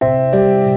Música